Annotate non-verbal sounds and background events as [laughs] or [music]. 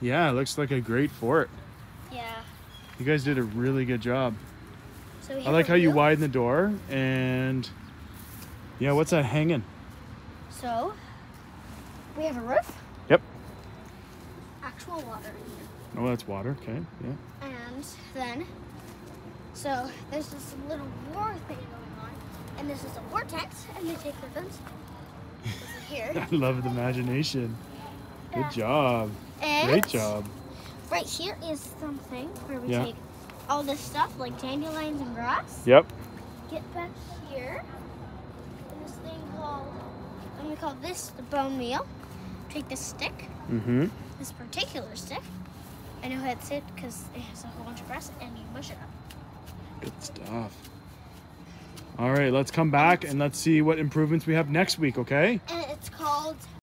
Yeah, it looks like a great fort. Yeah. You guys did a really good job. So we I like how you widen the door and yeah, what's that hanging? So we have a roof, Yep. actual water, Oh, that's water. Okay. Yeah. and then so there's this little war thing going on, and this is a vortex, and they take ribbons. Here. [laughs] I love the imagination. Good job. And Great job. Right here is something where we Yeah. take all this stuff like dandelions and grass. Yep. Get back here. And this thing called, and we call this the bone meal. Take this stick, Mm-hmm. this particular stick. I know it's it because it has a whole bunch of grass and you mush it up. Good stuff. All right, let's come back and let's see what improvements we have next week, okay? And it's called